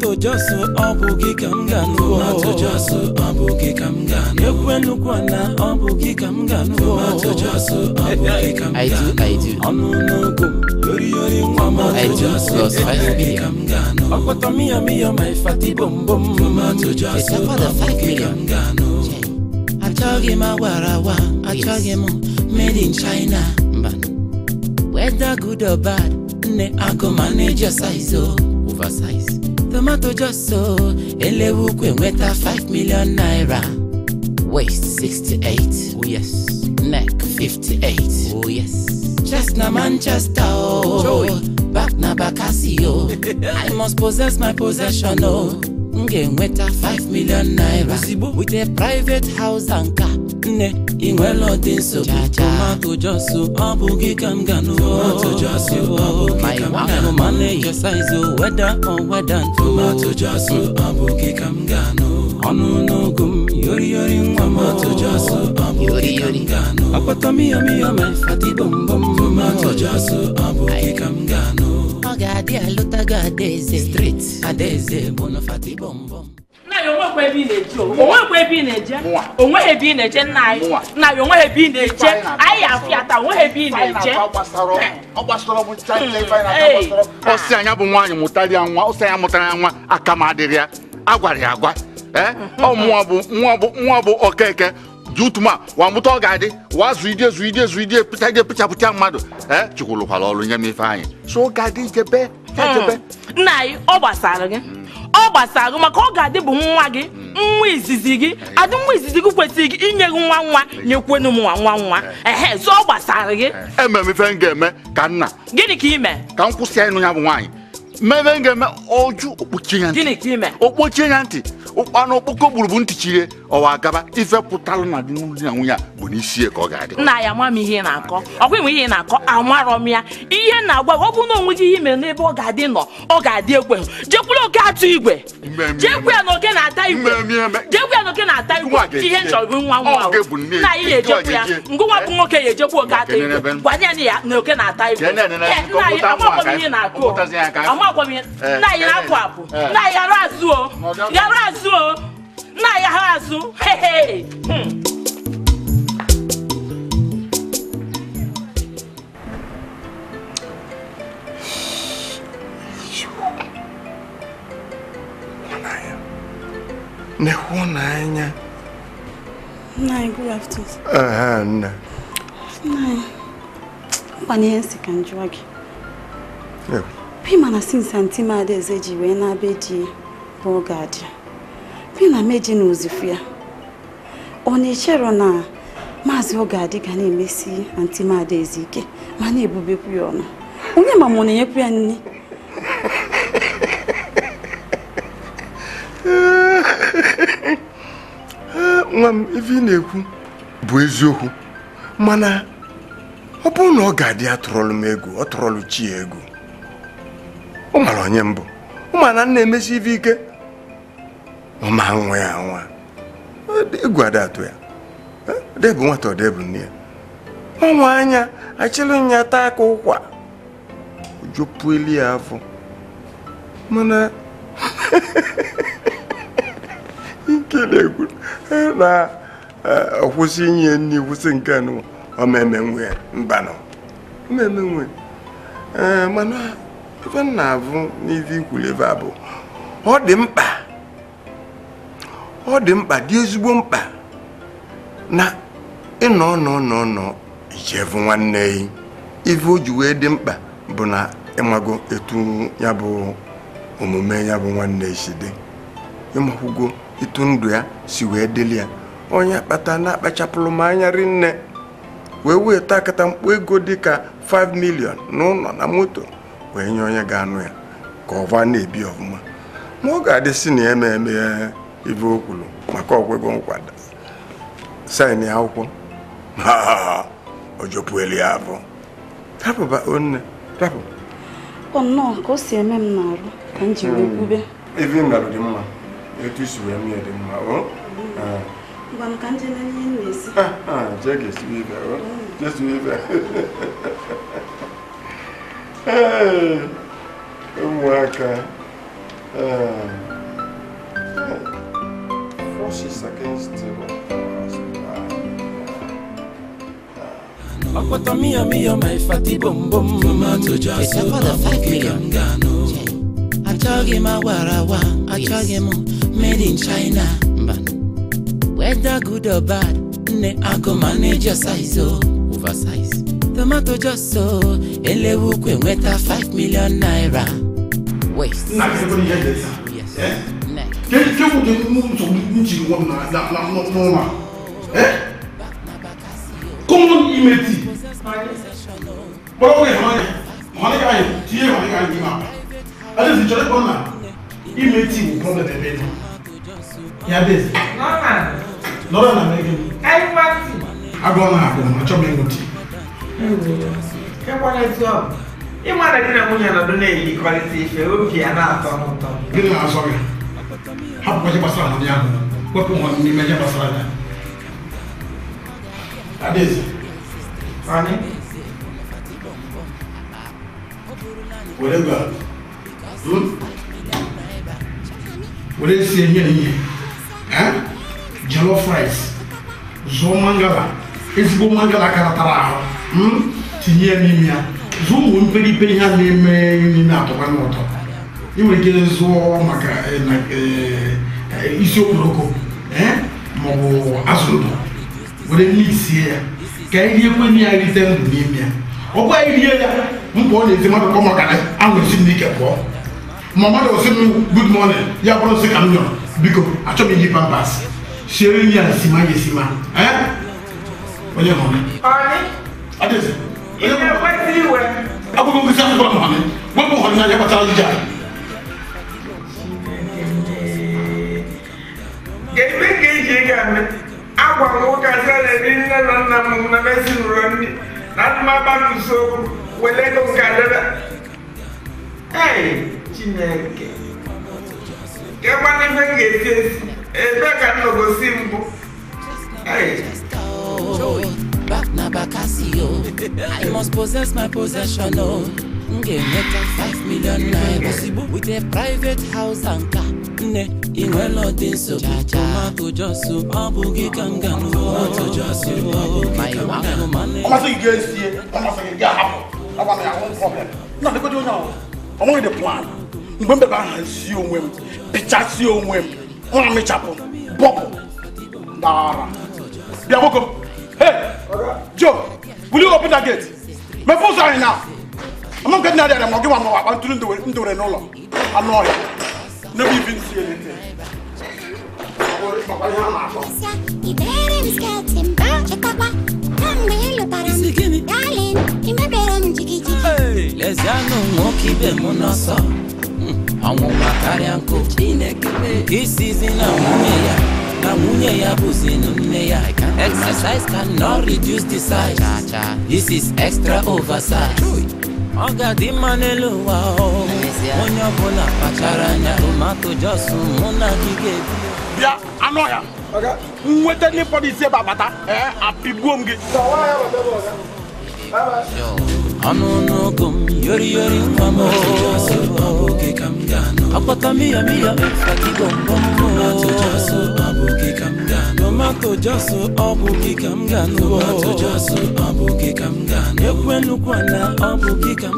tomato jọsụ ọ bụ gị ka m ga-anụ tomato jọsụ ọ bụ gị ka m ga-anụ ekwe nnukwu na ọ bụ gị ka m ga-anụ tomato jọsụ ọ bụ gị ka m I do, ga-anụ I do. ọnụ n'ogo yori yori nwa m I do plus five million. m ga-anụ ọkpọtọ miya miya ma ifati bom bom tomato jọsụ Except for the ọ bụ five gị ka m ga-anụ achọghị m awarawa achọghị m made in china. Mba, whether good or bad? Nne agụ manage your size o oversize. Tomato jọsụ elewu ukwu enweta 5 million naira Waist 68. Oh yes. neck 58 Oh yes. chest na manchester o Joey. back na bakasi o i must possess my possession o m ga-enweta 5 million naira with a private house and car nne ị nwere ọdị nsogbu tomato jọsụ ọ bụ gị ka m ga-anụ tomato jọsụ ọ bụ gị ka m ga-anụ and ma only. na-exercise o weda or weda tomato jọsụ ọ bụ gị ka m ga-anụ ọnụ n'ogu m yori yori nwa m. Tomato jọsụ ọ bụ gị ka m yori. ga-anụ ọkpọtọ miya miya ma ifati bom bom tomato jọsụ ọ bụ gị ka m ga-anụ ọ ga-adị alụtago adaeze Straight. adaeze bụ na fati bom bom. Nna ya onwekwa ebe ị na-eje o nweghị ebe ị na-eje. Nna anyị. Nna ya o nweghị ebe ị na-eje. Anyị anyị afịata o nweghị ebe ị na-eje. anyị ọ sị anya bụ nwaanyị mụtara ya nwa ọ sị anya mụtara ya nwa aka m adịrị ya. Agwara ya agwa. Ee ọ nwa bụ nwa okeke ji utuma wa mụta ọ ga-adị wa zụ ide zụ ide zụ ide pịcha ide pịchapụcha mmadụ. Ee chukwulukwara ọrụ nye m ife anyị. So ọ ga-adị jebe ya jebe nna anyị ọ gbasara gị. Ọ gbasara gị maka ọ ga-adị bụ nwa gị nwa izizi gị. Adị nwa izizi gị kwesịrị gị inye gị nwa nwa nyekwenu m nwa nwa nwa. Ehe so ọ gbasara gị. Eme m ife m ga-eme ka nna gịnị ka ime? ka m kwụsị ịnụ ya bụ nwaanyị. Mmebe m ga-eme oju okpuchi ya ntị. Okpochie ya ntị. Ụkpanụ okpoko gburugburu ntị chire ọwa gaba ife na dị n'ụlọ na nwunye a bụ n'isi ka ọ ga-adị. Nna ya ama m ihe na-akọ. Ọkwa enwe ihe na-akọ amarọ m ya. Ihe na-agwa ọ bụrụ na onwe gị ihe mere n'ebe ọ ga-adị nọ ọ ga-adị ekwe jekwula oke atụ igwe. Jekwu ya na oke na-ata igwe. Jekwu ya na oke na-ata igwe. Ga-eji ihe nchọrọ bụ nwa nwa. nna anyị ga-ejekwu ya. ngụnwa bụ nwoke ya ejekwu oke ata igwe. gwanye ya ya na oke na-ata igwe. Eh, anyị amakwa m ihe na-akụ. Eh, nna anyị apụ. Eh. nna anyị ghara azụ o ghara azụ o. nna anyị ghara azụ Hmm. n'ịhụnanya Nna good afternoon. Nna ihe nsị ka m jụọ gị. Ew. Pi mana since anti m Adaeze ji wee na-abịa di bụ oge adị. Pi na meji na ozifu ya. Ọ na-echere na maazị oge adị ga na-emesi anti m Adaeze ike ma na-ebubekwu ya ọnụ. Onye ma ma na-enyekwu ya nne. nwa m ife ị na-ekwu bụ eziokwu mana ọ bụrụ na ọ ga-adị atụrọlụ m ego ọ tụrọlụ chi ya ego ọ onye mbụ ọ na nna emesi ife ike ma nwa ya nwa. Egwu ada ya. Debụ nwata ọ nne ya. Ọnwa anya achịlụ nya taa aka ụkwa jopueli ya afọ. Mana nke na-ekwu na eh, ọ kwụsị inye nne kwụsị nke nụ ọmeme nwe mbanụ mmemme nwe mana ife m na-abụ n'ife ikwuru ebe a ọ dị mkpa. Ọ dị mkpa dị ezigbo mkpa na ịnọ nọ nọ nọ ichefu nwanne yi ife o ji wee dị mkpa bụ na ịmago etu ya bụ omume ya bụ nwanne si dị. Ịmakwugo etu ndụ ya si wee dịrị ya. Onye kpata na-akpachapụrụ m anya rinne wee weta akata mkpu ego dịka 5 million n'ụlọ na moto wee nye onye ga-anụ ya ka ọva na-ebi ọfụma. Ma ọ ga-adịsị na ya na-eme ife o kwuru maka ọgwụgwọ nkwado saịn ya akwụkwọ. O jopuelu ya afọ rapụba onne rapụ. Ọ nnọọ ka o si eme m n'arụ ka m ji wee kwube. ife merụ dị mma etu isi wee mee dị mma o. Ngwa m ka m jee na ihe m na-esi. jee ga-esiwe ibe o. Jesuwe ibe Ee, ụmụaka forces against uh, Ọkpọtọ miyọ miyọ ma ifati bom bom tomato just Except for the five million. Achọghị m awarawa achọghị m made in China Mba. whether good or bad nne I go manage your size o Oversize. tomato just so elewu ukwu enweta 5 million naira Waste. nna gị ebe ihe dị taa Yes. Eh? Next. ke ke bụ dị nsogbu m jiri nwa m na na na n'ụwa eh? Kọmọn ime tii kpọrọ nwa ịhụ anya hụ anya anyị tinye hụ anya anyị n'ime akpa adịghị chọrọ ịkpọ na ime tii bụ problem ebe ị nọ ya dịzi nọrọ na mee gịnị agụọ na agụ ma chọọ m ịṅụ tii ịma na di na nwunye nọdụ na-eyikọrịta ife obi ya na-atọ m ụtọ gịnị na-azọ gị hapụ ihe gbasara ahụ ya ahụ wepụ nwa n'ime ihe gbasara ya adịghị Ọnị? were gwa hmm? were sie ihe na ihe eh? jollof rice zụọ mangala ezigbo mangala karatara ahụ hmm? tinye ya n'ime ya zụọ ụmụ mperipe ihe a na-eme n'ime atụkwa n'ụtọ ị nwere ike zụọ maka eh, eh, eh, isi okporoko maọbụ azụ ndụ were mixie ya. Ka anyị riekwe ya rite ndụ n'ime ya. Ọ bụ anyị rie ya mkpa ọ na-ezi mmadụ kpọ maka na ahụ esi m n'ike pụọ. Ma mmadụ osi m good morning. Ya bụrụ nsị ka m nyọrọ. Biko achọ m iji pampas siere nri a sima ya esima. Onye hụrụ na-ekwesị iwe? akwụkwọ nkụzi akwụkwọ m hụrụ wepụ hụrụ n'anya kpatara ije anyị ga-eme agwa m nwoke asị a na-eri nne na nna m na nụrụ nri na ndụmaba n'usoro wele ego nke adebe Ei, Chineke. Kekwana ga-esi esi. Ebe ka m nọgosi mbụ Ei, Oh, back na bakasi o I must possess my possession o m ga-enweta 5 million naira. With a private house and car nne ị nwere ọdị nsogbu tomato jọsụ ọ bụ gị ka m ga tomato jọsụ ọ bụ gị ka m ga mgbe m bebe aha si onwe m pịchasie onwe m nwa mịchapụ bọpụ dara bịa nwoke m hey joe will you open that gate? Mepee ụzọ anyị now ama nke dị na adịara ma ọ gị nwa ma akpa ntụrụ ndowere n'ụlọ anụ ọhịa n'ebe ibi nsi elete makwa ihe a na-akọ Ibere m sketi m chetakwa kamgbe ị lụtara m Isi gịnị? darling imebere m jigijigi lezianụ nwoke ibe m n'ọsọ Hmm, ọnwụnwa karịa nkụ chineke isizi na nwunye ya na nwunye ya bụzinu nne ya exercise cannot reduce the size this is extra oversize ọ ga-adị mma n'elu ụwa o. onye ọbụla kpachara anya tomato jọsụ mụ na gị ga-ebi bịa anụ ọhịa nweta ndị mkpọrọ isi ebe abata ee apịgbuo m gị ọnụ n'ogo m yori yori nwa m ọkpọtọ miyo miyo fatigo mbọmbọ tomato jọsụ ọ bụ gị ka m ga-anụ ekwe nnukwu na ọ bụ gị ka m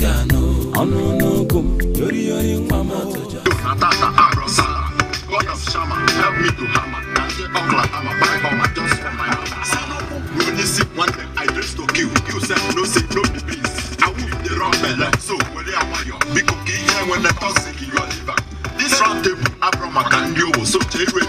ga-anụ ọnụ n'ogo m yori yori nwa m Atata Arosa, God of Shama, help me to hammer. Nancy Okla, I'm a buy bomber just for my mama. When you see one day, I dress to kill. You said no say no be rompela so were ya nwayọ here when the toxic tọsiki yọ liva this round table abụrụ maka my owo oh, so take iwe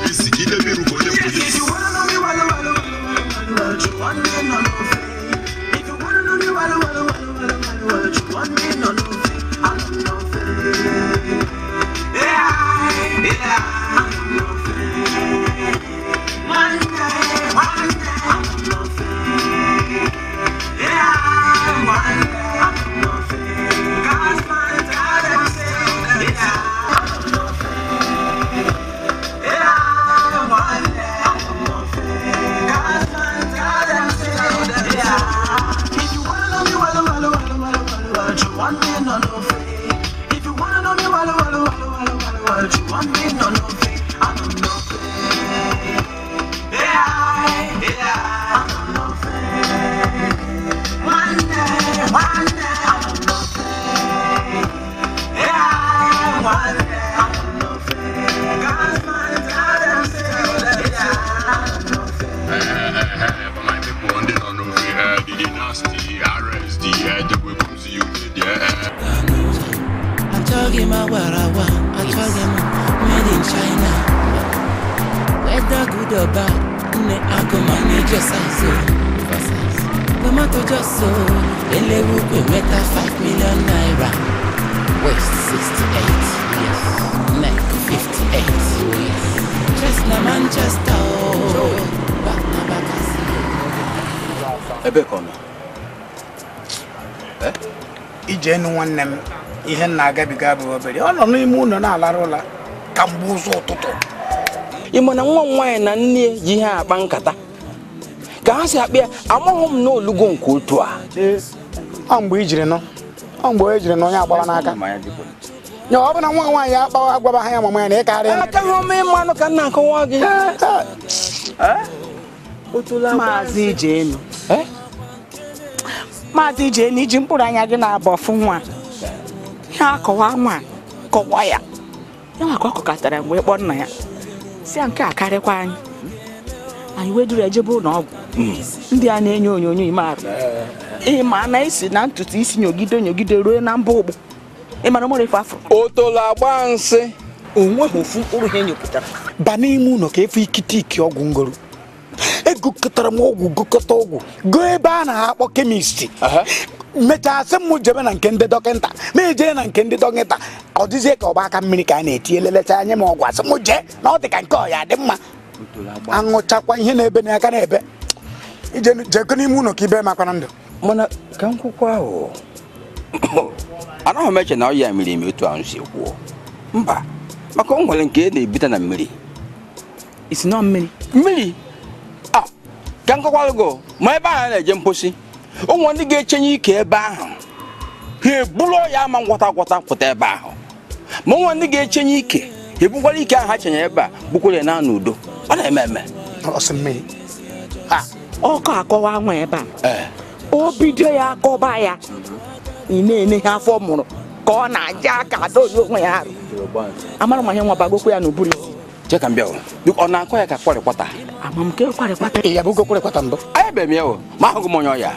ije enu nwanne m ihe m na-agabiga bụ obere. Ọ nọ n'ime ụlọ na-alara ụla ka mgbe ụzọ ụtụtụ. Ị ma na nwa m nwaanyị na nne ya ji ihe akpa nkata? Ka ha si akpa ya amaghị m na olugo nke otu a. Ọ mgbe ijiri nọ ọ mgbe o jiri nọ onye agbawa n'aka. Ya ọ bụ na nwa nwaanyị akpawa agwaba ha ya mama ya na ịkarị akaghị ọma ịmanụ ka m na-akọwa gị. Maazị ijenu. Maazị ijenu iji mkpụrụ anya gị na-aba ọfụ nwa. Ihe akọwa nwa kọwa ya. Ya nwa ka ọ kọkọtara mgbe ịkpọ nna ya. Si ya nke a karịkwa anyị. Anyị weduru ejebe ụlọ ọgwụ. Ndị a na-enyo onyonyo ime arụ. Ịma na isi na ntutu isi nyogide nyogide ruo na mba ụgbụ ịmara mụrụ ife afọ o tolo agba nsị o nweghị ofu mkpụrụ ihe nyopụtara. Ba n'ime ụlọ ka efe ikitiki ọgwụ ngoro. Egokọtara m ọgwụ gokọta ọgwụ goo ebe a na-akpọ kemisti mechaa sị m jebe na nke ndị dọkịta. Ma ejee na nke ndị dọkịta ọ dịzie ka ọgba aka mmiri ka a na-eti elelecha anya m ọgwụ asị m jee na ọ dị ka nke ọya dị mma. Aṅụchakwa ihe na-ebe n'aka na-ebe. Ije jekọ n'ime ụlọ ka ibe makwana ndụ. Mana ka nkwụkwọ ahụ anaghị m eche na ọ ya mmiri emi otu ahụ si kwuo. Mba maka o nwere nke e na-ebute na mmiri. Isi nọ mmiri. Mmiri? A ka go ma ebe ahụ a na-eje mposi ụmụ ndị ga-echenye ike ebe ahụ. Ha eburu ya ama ngwọta gwọta pụta ebe ahụ. Ma ụmụ ndị ga-echenye ike ebukwara ike ahụ ha chenye ebe a bukwere na n'udo. Ọ na-eme eme. Ọsị mmiri. Ha, ọkọ akọwa nwa ebe a. Ee o bido ya akọba ya. Ị na-ene ha afọ mụrụ ka ọ na-aja aka adozi onwe ya arụ. Amara m ihe nwa bagokwu ya n'uburu isi che ka m bịa o. Ọ na-akọ ya ka kwarịkwata amamke kwarịkwata ya bụ gokwarịkwata mbụ anya be m ya o. Ma ahụghị m onye ọya.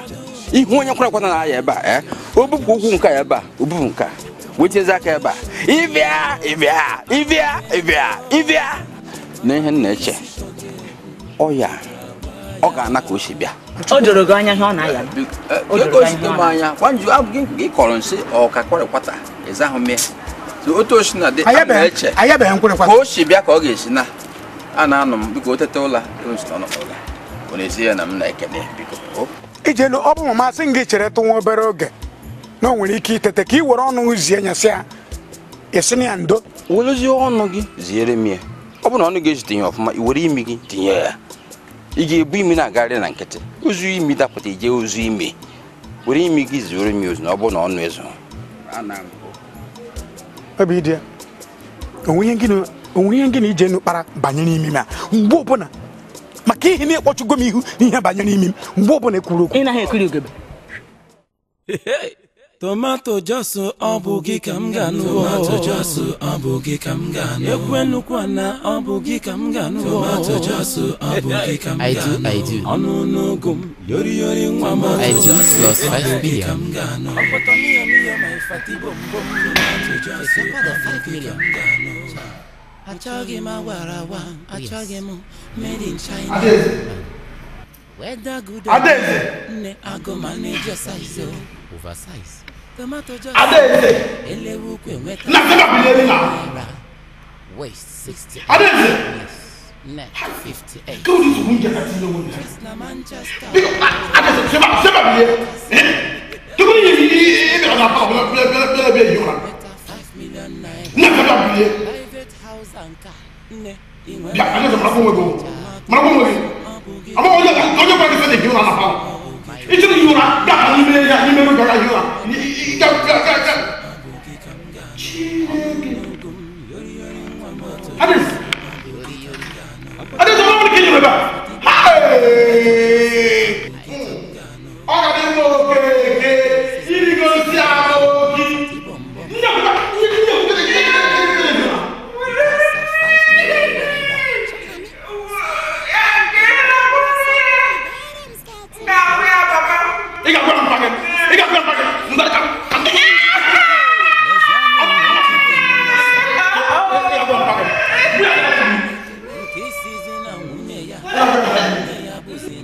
Ihu onye kwarịkwata na-aya ebe a ee o bupụ ụkwụ nke a ebe a. O bupụ nke a. Wetiezi aka ebe a. Ịbịa ịbịa ịbịa ịbịa ịbịa na ihe m na-eche. Ọya ọ ga-ana ka o si bịa. O doro gị anya ihe ọ na-aya? O doro ego gị anya m kọrọ nsị ọ ka kwarịkwata ịzahụ m ya So, otu o si na dị nkwụrịkwata ka o si bịa ka ọ ga-esi na a na-anọ m biko o tete ụla ọ na-esi ya na m na-ekene biko o ijelu ọ bụ masị m gị chere tụ nwa obere oge na o nwere ike itete ka ị were ọnụ zie nya sị ya na ndo? Werezie ọnụ gị ziere m ya. Ọ bụ na ọnụ gị ejitinye ọfụma i were imi gị tinye ya. Ị ga-ebu imi na-agarị na nkịtị. Ozu imi dapụta ije ozu imi were imi gị zuoro m ya ozu na ọ bụ na ọnụ ezu. Ebe ịdị ya onwe ihe ihe gịnị ije enu kpara banyere imi m a? Mgbe ọbụla maka ihe na-ekpọchugo m ihu na ihe banyere imi m mgbe ọbụla ekwuru okwu. Tomato jos ọ bụ gị ka m ga-anụ tomato jos ọ bụ gị ka m ga-anụ ekwenukwa na ọ bụ gị ka m ga-anụ tomato jos ọ bụ gị ka m I do, ga-anụ I do. ọnụ n'ogo m yori yori nwa m. Gị ka m ga-anụ ọkpọtọ miyo miyo ma ifati bom bom tomato jos ọ bụ gị ka m ga-anụ achọghị m agwarawa achọghị m made in china Adaeze. whether good or Adaeze. bad, nne agụ manager size o. Oversize. tomato jos Adaeze. elewu ukwe nweta Na sema bileli na. naira Waist 60. Adaeze. Yes. Neck 58. Kí o ní sùkúrú jẹ kàtí ilé wọn yẹn? na manchester Biko, Adaeze sema sema bileli. Tukuni yi yi yi yi ọ̀nà àpá itiri yura daa n'ime ya n'ime gbara yura. Ga ga ga ga chineke adis adis ọmọ nwoke nyere ba ha ọ ga dị mma oke.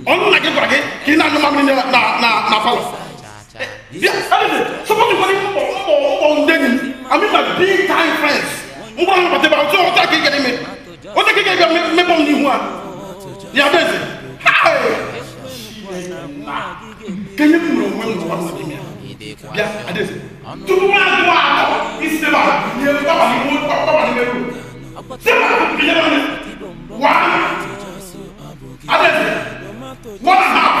ọnụ na gị gwara gị ka na-anụ mamịrị na na na palọ somebody wani mkpọ mkpọ i mean my big time friends ngwa ahụ bata ebe ọtụ ọtụ aka ịgara ime ọtụ aka ịgara mmekpọ m n'ihu a ya bụ eze ha kenye m nwere onwe m n'ụwa mmemme ya bịa adaeze tupu m agụ atọ isi ebe a ihe gbaba n'ime gbaba n'ime ru sebe a ihe m nwere one adaeze one and a half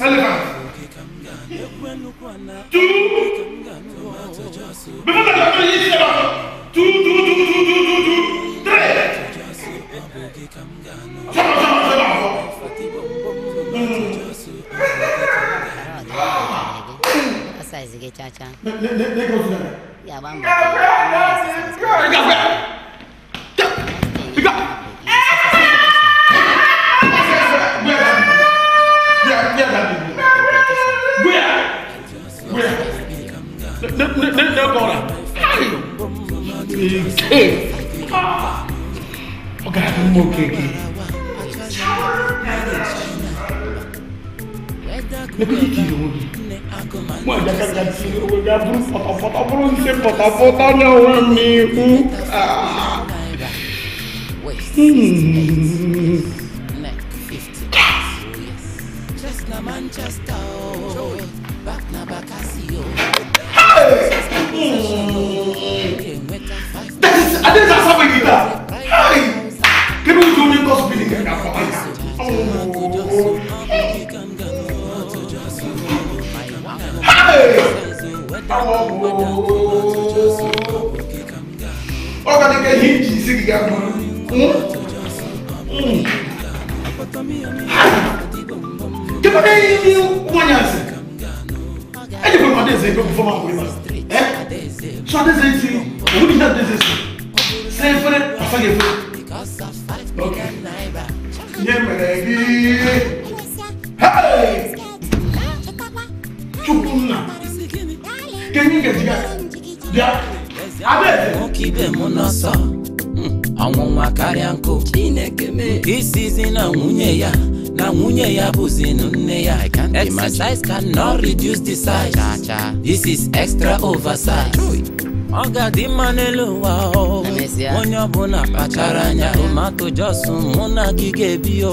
elephant two before the doctor yi isi ebe a two two two two two two two three sebe sebe sebe afọ Exercise gị chacha. ne ne ne ne gosi na Ya gba mbọ. ọgaranya mma okeke pọtọpọtọ bụrụ nsị pọtọpọtọ na-enwe m n'ihu Ah. Hmm. Neck 58. Oh, yes. Just na Manchester. Oh. Back na Bacasio. Adé ta sábà yìí ta. Kí exercise cannot reduce the size this is extra oversize ọ ga-adị mma n'elu ụwa o onye ọbụla kpachara anya tomato jọsụ mụ na gị ga-ebi o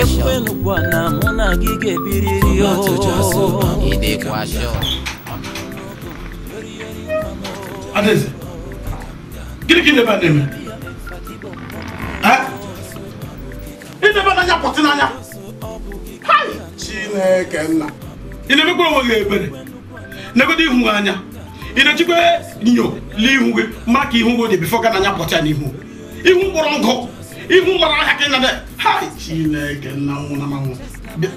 ekwenukwa na mụ na gị ga-ebiriri o Adaeze. Gịnị ka ị na-ebe a na-eme? Eh? Ị na-ebe n'anya pọtị n'anya? Chineke nna. Ị na-emekwara onwe gị ebere? Negodo ihu gị anya. Ị na-ejikwa nyo n'ihu gị mara ka ihu gị dị bifo ga n'anya pọtị ya n'ihu. Ihu kpọrọ nkụ. Ihu gbara ahịa ka ị na Hai! Chineke nna nwụ na manwụ.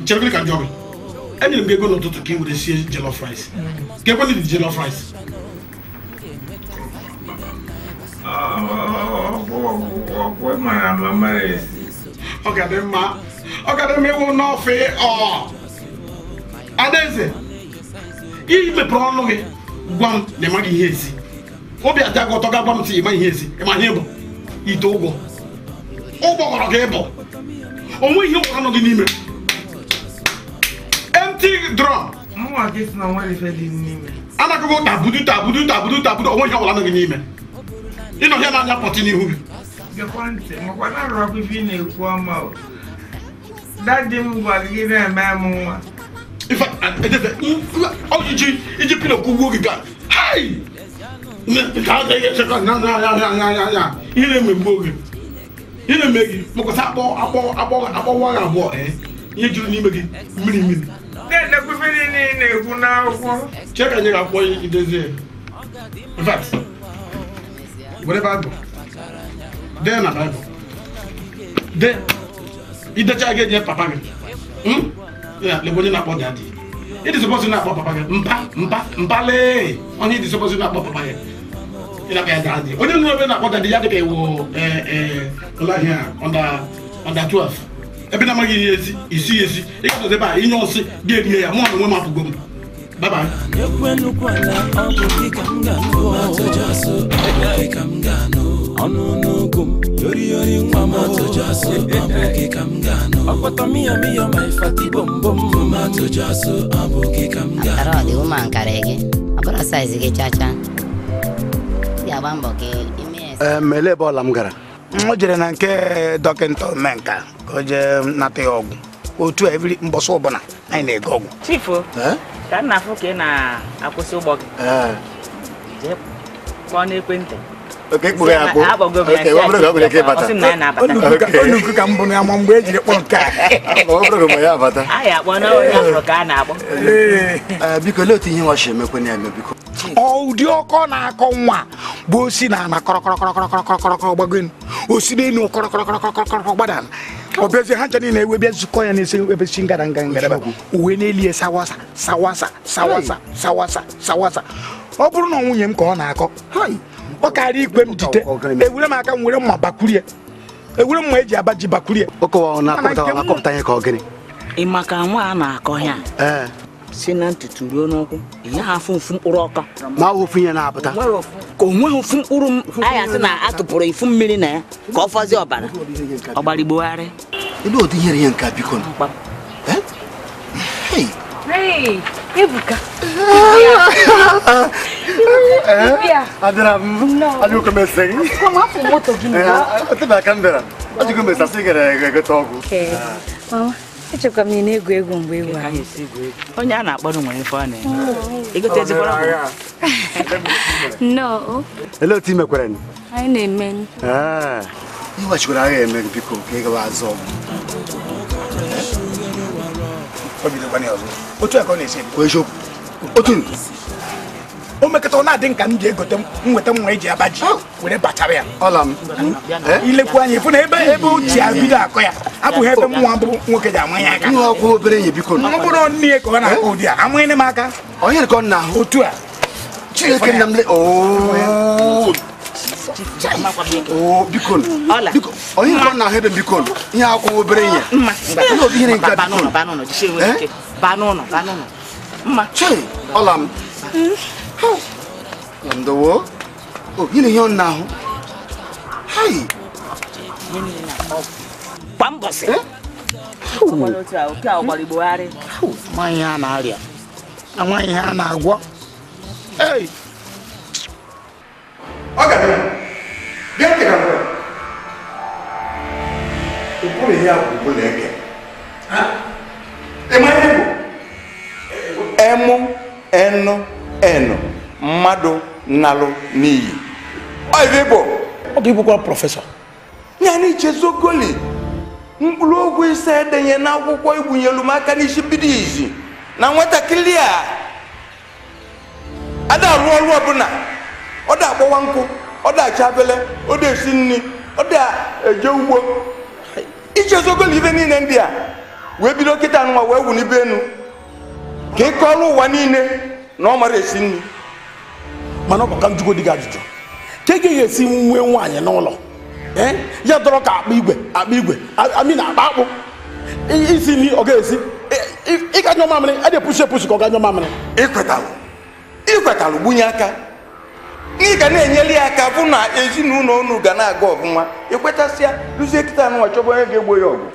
Chere ka njọ gị? Enyere m gị ego n'ụtụtụ ka ị were sie jollof rice. Ka ekwe dị jollof rice. mara ọ ga-adị mma ọ ga-adị mma ịwụ n'ofe ọ adaeze ị mepere ọnụ gị gwa m na ịmaghị ihe esi obi aja gị ụtọ ga gwa m sị ịma ihe esi ịma ihe bụ ite ụgwọ. Ụgwọ ghọrọ gị ịbụ onwe ihe ụgwọ ọnụ gị n'ime. Empty drum. N'ime. Anakụkọ tabudu tabudu tabudu tabudu. Onwe ihe ọbụla nọ gị n'ime. Ịnọ ihe na-anya pọtị n'ihu gị. O. Dadi m gwara gị na-eme m nwa. Ife ọjiji iji pilo kwugbuo gị ga hai nke a gaghị echekwa na ihe ihe na-eme gị makwasị akpọ akpọ akpọ akpọwa gị abụọ ihe juru n'ime gị mmiri mmiri na-ekwu n'akwụkwọ chee ka anyị ga-akpọ idezie in fact were baịbụl dee na baịbụl dee idecha gị enye papa gị Hmm? Onye na-akpọ dadi ịdị sọpọsị na-akpọ papa gị mpa mpa mpale onye ịdị na-akpọ papa gị ị na-akpọ ya dadi onye nụrụ ebe na-akpọ dadi ya dịka iwu ụlọ ahịa ọnda ọnda 12 ebe na-amaghị ihe esi isi ya esi ị ga-atọzi ebe a inye ọsị ga-erie ya. Mụ na onwe m apụgo m baba ọ bụ gị ka m ga-anụ ọnụ n'ugwu m yoriyori nwa m ọkpọtọ miyo miyo ma ifati bom bom After all, the woman carry gị. Ọ saiz gị chacha ị ga-agba mbọ ka ime ya Ee, ma ele ebe ọla m gara o jere na nke dọkịta omenka ka o jee nata ya ọgwụ otu a ebiri mbọsị ọbụla anyị na-ege ọgwụ chifu ka nna afụ ka ị na-akwụsị ụgbọ gị. Jee kpọọ n'ekwentị. Oke, ikpughe ya akpụ. Ya, Oke, ọ bụrụ na ọ bụrụ ike ya, ọ na ya na-abata. onukwu ka m bụ ya ma mgbe ejiri kpọ nke a Ọ bụrụ na ya abata. anyị akpọ na onye afọ ka a na-akpọ biko lee otu ihe nwa si emekwe ya eme biko ọ ụdị ọkọ na-akọ nwa bụ osi na ana kọrọkọrọkọrọkọrọkọrọ gbago enu osi n'elu kọrọkọrọkọrọkọrọ gbada ọ bịazie ha ncha niile ewe bịa zukọ ya na-esi ebe si ngara nga ngaraba uwe n'elie sawasa sawasa sawasa sawasa sawasa ọ bụrụ na nwunye m ka ọ na-akọ ọ karịa ikpe m ewure m aka m were mma bakurie ewure mma eji aba ji bakurie ụkọwa na-akọpụta na-akọpụta ihe ka ọ gịnị? Ị maka nwa a na-akọ ya si na ntutu ruo n'ụkwụ ihe ha afụ mfu mkpụrụ ọka. Bụ ofu ihe na-apụta. Ka o nweghị ofu mkpụrụ m. Anya sị na atụpụrụ ifu mmiri na ya ka ọ fọzie ọbara. Ọgbara igbogharị ebe ụdị ihere ihe nke a biko nụ. Hey, Hey, Ebuka. Adịra m adịghị m ese gị. Come afọ moto gị na Otebe aka m bịara. Ọ jụgo m ese asị gara egote ọgwụ. Mama, echekwa m na ị na-egwu egwu mgbe egwu ahụ. onye a na-akpọrọ nwere ife ọ na-eme egotezikwara ọgwụ No, Elee otu i mekwere nụ? anyị na-eme. Ee, iwechikwara agha eme biko ka ị gawa azụ ọgwụ ya ọzọ otu a ka ọ na-esi ebi Kwa eziokwu. Otu o mekọta ọ na-adị nka m ji egote nweta mma eji aba ji were bachara ya. Ọla m. Ilekwu anya ịfụ na ebe ebe o ji abido akọ ya abụghị ebe nwa bụ nwoke ji amanye aka. Ọkwụ obere ihe biko. Ọ bụrụ nne ya ka ọ na-akọ ụdị a amanyere m aka. Onye ka ọ na-ahụ? Otu a. Chineke nna m le ooo oo biko nụ. biko onye ka ọ na-ahụ ebe m biko nụ. ihe akwụ obere ihe mma Ihe ụdị ihe nke a ba biko nụ. n'ụlọ ba n'ụlọ jisie nwere ike ba n'ụlọ ba n'ụlọ mma Chei, ọla m ndowo o gịnị ihe ọ na-ahụ hai kwa mbọsị ọgbara otu a oke a ọgbara igbogharị amaghị ihe a na-arịa amaghị ihe a na-agwọ ei ọ ga bịa bịa ntị ka mgbe ụbụrụ ihe bụ ụbụrụ eke ịma ihe bụ? Emu enu enu mmadụ nalụ n'iyi. Ọive bụ ọ ga-ebukwa prọfesọ. Ya na ichezogoli mkpụrụ okwu ise edenye n'akwụkwọ igbunyelu m aka n'isi bido izi. Na nwatakịrị a ada arụ ọrụ ọbụla ọ da akpọwa nkụ ọ da acha abele ọ da esi nri ọ da eje ugbo. Ichezogoli ibe niile ndị a wee bido kịta nwa wee wunibe enu ka ị kọọrọ ụwa niile na ọ mara esi nri. Mana ọ bụ ka di gị ajụjụ. Ka ị ga-esi nwee nwaanyị n'ụlọ ee ya dọrọ ka akpa igwe akpa igwe ami na akpa akpụ. Isi nri ọ ga-esi ị- ịga nyọ a na-epushi epushi ka ọ ga nyọ ịkwetalụ ịkwetalụ gbunye aka. Ị ga na-enyere ya aka bụ na ezinụlọ unu ga na-aga ọfụma. Ịkwetasịa rụzie kịta nwa chọba onye ga-egbo ya ọgụ.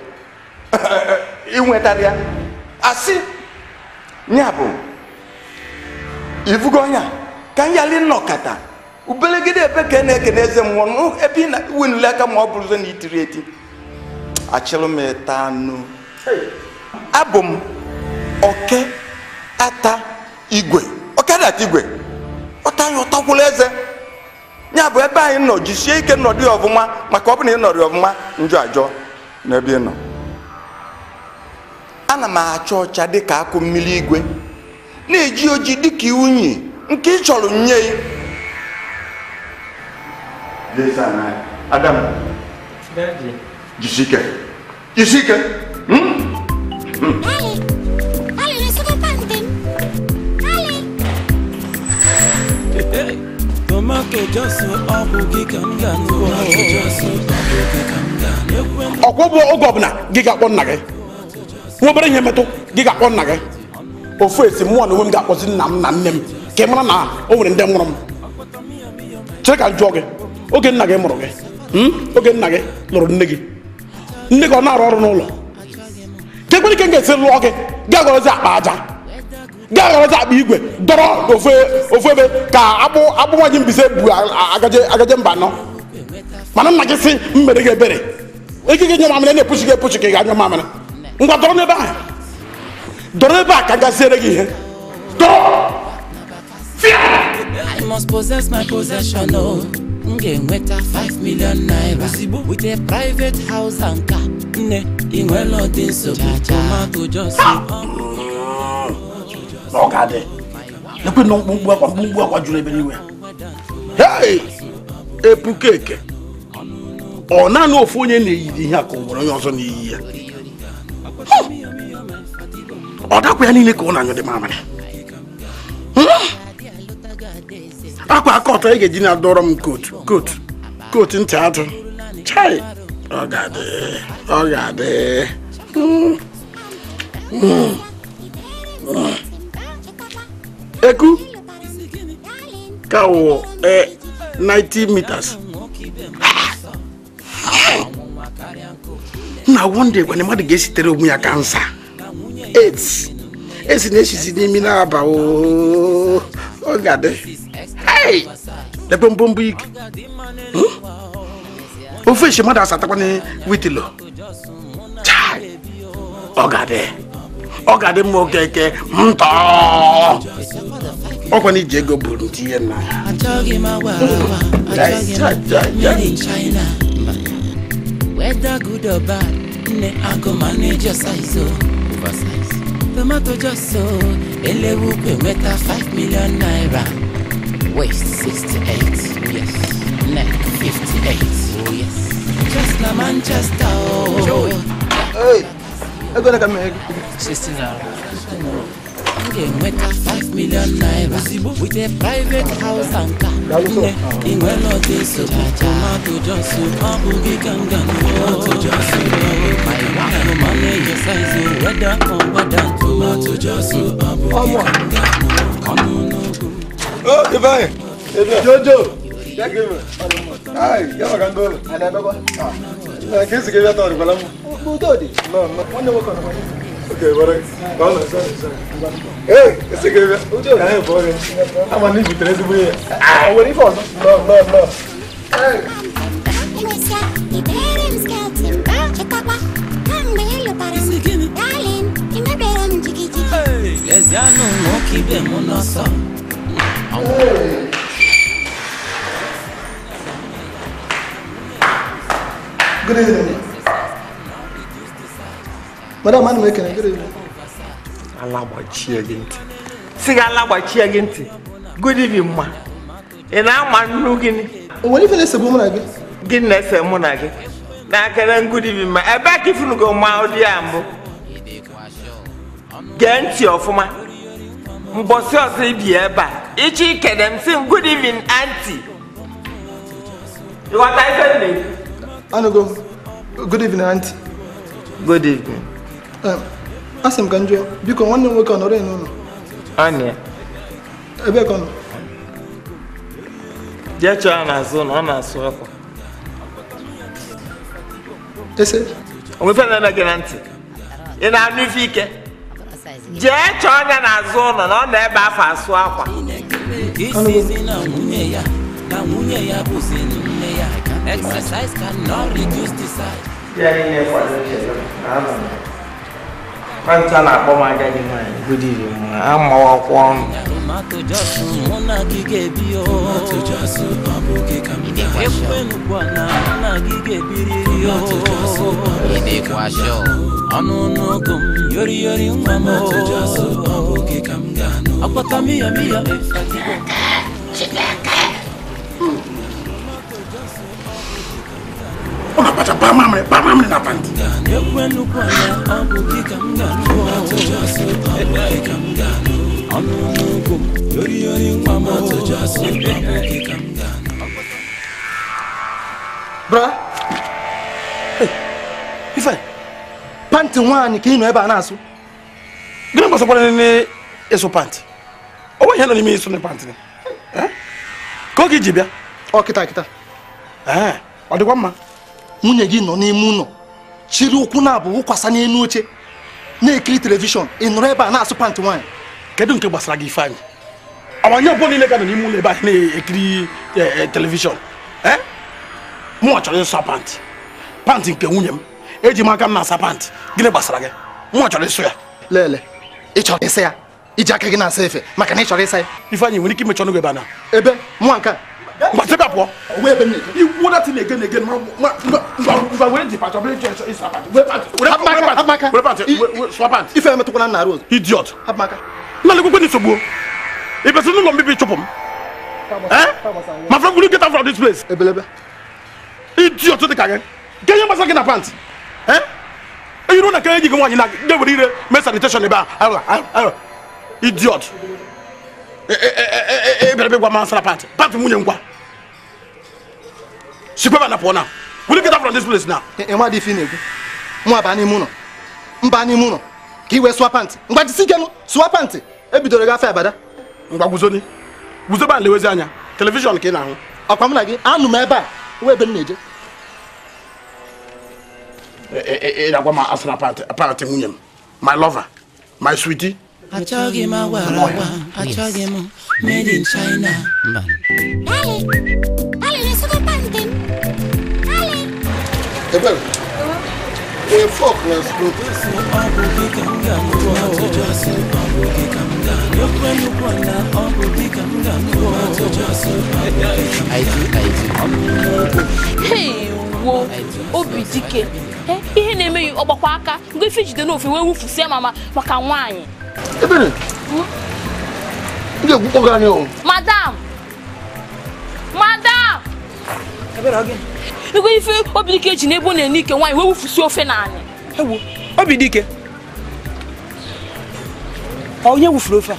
Inwetara ya. Asị ya bụ ivugo ọnya ka nyali nnọkata. Ubelegide ebe ka na-ekene eze mmụọ ebe ị na-wenuli aka ma ọ bụrụzi na itiri eti. Achịrị m ịta anụ abụ m oke ata igwe. Oke ata igwe. Ọta anya ọtakwụla eze. Ya bụ ebe anyị nọ jisie ike nọdụ ya ọfụma maka ọ bụ na ị nọrọ ya ọfụma njọ ajọ n'ebe ị nọ. Ana m acha ọcha dịka akụ mmiri igwe na-eji oji dịka unyi nke ị chọrọ nye ya. Adam. Jisike. Jisike. Ọkwa bụ oge ọbụla gị ga-akpọ nna gị nwa ihe metụ gị ga-akpọ nna gị ofu esi mmụọ na onwe m ga-akpọzi nna m na nne m ka ị mara na o nwere ndị mụrụ m chere ka m gị oge nna gị mụrụ gị oge nna gị lụrụ nne gị nne gị ọ na-arụ ọrụ n'ụlọ ka ekwere ike m ga-esi lụọ gị gị agọrọzi akpa aja. Gaa gharacha akpa igwe dọrọ ofu ebe ka nwa gị mbise bu a- agaje mba nọ. Mana nna gị sị m mere gị ebere. Ekike nye mamịrị na-epuchi gị epuchi ka ị ga-anyụ mamịrị ngwa dọrọ n'ebe ahụ dọrọ ebe a ka gaziere gị ihe. I must possess my possession, oh. M ga-enweta 5 million naira with a private house and car. Nne, ị nwere ọdị nsogbu tomato just na ọ ga-adị ekwe na mkpumkpu akwa mkpumkpu akwa juru ebe niwe hei epu keke ọ naanị ofu onye na-eyiri ihe a ka o onye ọzọ na-eyi ya ọ dakwa ya niile ka ọ na-anyụ dị mamịrị akwa aka ọtọ ị ga-eji na-adọrọ m kotu kotu kotu ntị atụ chai! Ọ ga-adị ọ ga-adị. Eku? Ka wụ eh, 90 meters na wonde gwana mmadụ ga-esitere onwe ya kansa AIDS esi na-esizi n'imi na-aba oo ọ ga-adị Hey! ebe mbombo ike Hmm? ofe eshi mmadụ asatakwana witilo Chai! ọ ga-adị ọ ga-adị mma okeke ntọ. Ọkwa na iji ego nna made in China. Mba. whether good or bad? Nne agụ manage your size o oversize. Tomato just so elewu ukwu enweta 5 million naira. Waist 68 yes. Neck 58 oh yes. Just na Manchester oh. Ego ole ka m mere gị 60 naira m ga-enweta 5 million naira with a private house and car nne ị nwere ọdị nsogbu tomato just ọ bụ gị ka m ga tomato just my wife manage your size o whether or whether tomato just ọ bụ gị ka m ga ọnụ n'ugwu Oh, Divine. Jojo. Ya que me. Ay, ya me cantó. Ana baba. Ah. ¿Qué se quería todo para mu? Puto di. No, no. ¿Dónde voy con Okay, bora. Vamos lá, sabe, sabe. Ei, esse aqui é o teu. É, bora. Ah, mas nem de três mulher. Ah, o uniforme. Não, não, não. Lẹ́sìánù wọn. Good evening. Si gị ala gbachie gị ntị good evening ma. Ị na-ama nnu gịnị gị? gị na-ese mụ na gị na-akere good evening ma. Ebe ka ifunugo ma ụdị ya mbụ gee ntị ọfụma mbọsị ọzọ ibi ebe a ịchọ ikede m si m good evening aunty ịghọta ife m na-ekwu. Good evening, aunty. good evening. Um, asị m ka m jụọ, biko nwanne m nwoke ọ nọrọ n'ụlọ? Ebee ka ọ nọ? jee chọọ ya n'azụ ụlọ ọ na-asụ akwa Ese? onwefe na-eme gị na ntị? Ị na-anụ ife ike? Jee chọọ ya n'azụ ụlọ na ọ nọ ebe afọ asụ akwa. Isizi na nwunye ya na nwunye ya bụzi nne ya. Exercise cannot reduce the size kanta na akpọ m aga gị nwaanyị good evening. Amawa akwụkwọ ọnụ ọnụ ọ na-akpacha bamamịrị bamamịrị na panti. Ekwenukwa na ọ bụ gị ka m ga-anụ ọ bụ gị ka m ga-anụ ọnụ n'ogo m yori yori nwa m o ọ bụ gị ka m ga-anụ Bra. Hey, ife. Pantị nwaanyị ka ị nọ ebe a na-asụ. gịnị gbasakwara n'ime ịsụ pantị ọ nwe ihe nọ n'ime ịsụ pantị Eh? ka oge ji bịa Ọ kịta kịta. Ee, ọ dịkwa mma Nwunye gị nọ n'ime ụlọ. Chiri ụkwụ na-abụ wụkwasa n'elu oche. Na-ekiri telivishọn. Ị nọrọ ebe a na-asụ pantị nwaanyị. kedu nke gbasara gị ifeanyị awanye ọbụla niile ga nọ n'ime ụlọ ebe anyị na-ekiri eh, eh, telivishọn mụnwa chọrọ ịsa pantị pantị nke nwunye m. Eji m aka m na-asa pantị gịnị gbasara gị? Mụnwa chọrọ ịsụ ya. Lele ị chọrọ ịsa ya? Iji aka gị na-asa efe maka na ị chọrọ ịsa ya? Ifeanyị nwere ike imechi ọnụ gị ebe a na? Ebe mụnwa nke a mgbasị bịa pụọ onwe ebe m na-eje iwu dat na egen egen ngwa were dị pachọ bụrụ ịchọ ịsa pantị were pantị were Hapụ m aka, hapụ m aka. were pantị were- sụọ pantị ife emetụkwana nna rose idiot hapụ m aka nnalegwekwe n'isogbuo ibesi n'ụlọ mbibi chụpụ m Eh? ma fẹ́ wuli get out from this place. ebelebe. idiot dị ka gị nke ihe gbasa gị na pant iru na kenye gị gị nwaanyị na gị were ire mee sanitation ebe a Arọ, arọ, arọ. idiot ebere bịa gwa m asara pant pant nwunye ngwa sikwe na pụọ na wuli get out from this place na. Ịnwa dị ife na-ekwu nwa baa n'ime ụlọ mba n'ime ụlọ ka i wee sụọ pantị ngwa jisi ike nụ sụọ pantị ebidoro gị afọ abada ngwa guzoni guzobe a lewezi anya. Telivishọn ka ị na-ahụ ọkwa m na gị anụ m ebe a wee ebe m na-eje ị na-agwa m nwunye m my lover. My sweetie. Achọghị m agwara agwa, achọghị m made in China. Ka m ga-anụ ekwenukwa na ọ bụ gị ka m ga-anụ atụjọsị Hey, wo obi dike. Eh, ihe na-eme ya ọgbakwa aka ngwa ife jide n'ofe wee wufusie mama maka nwaanyị. Ebere m ga-ekwukpọ gị anya o. Madam! Madam! Ngwa ife obi dike ji n'ebe ọ na-ene ike nwaanyị wee wufusie ofe naanị ewu obi dike. Ọ onye wufuru ofe a?